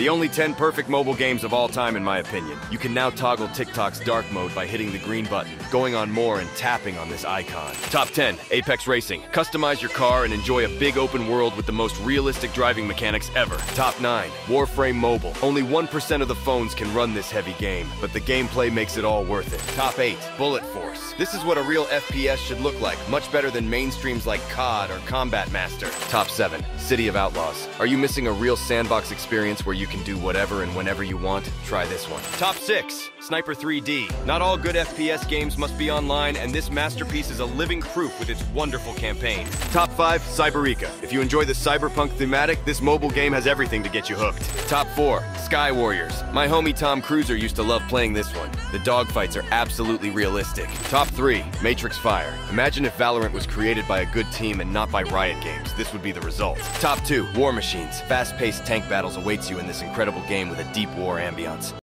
The only 10 perfect mobile games of all time, in my opinion. You can now toggle TikTok's dark mode by hitting the green button, going on more, and tapping on this icon. Top 10 Apex Racing. Customize your car and enjoy a big open world with the most realistic driving mechanics ever. Top 9 Warframe Mobile. Only 1% of the phones can run this heavy game, but the gameplay makes it all worth it. Top 8 Bullet Force. This is what a real FPS should look like, much better than mainstreams like COD or Combat Master. Top 7 City of Outlaws. Are you missing a real sandbox experience where you can do whatever and whenever you want? Try this one. Top 6 Sniper 3D. Not all good FPS games must be online, and this masterpiece is a living proof with its wonderful campaign. Top 5 Cyberika. If you enjoy the cyberpunk thematic, this mobile game has everything to get you hooked. Top 4 Sky Warriors. My homie Tom Cruiser used to love playing this one. The dogfights are absolutely realistic. Top 3 Matrix Fire. Imagine if Valorant was created by a good team and not by Riot Games. This would be the result. Top 2 War Machines. Fast paced tank battles awaits you in this incredible game with a deep war ambiance.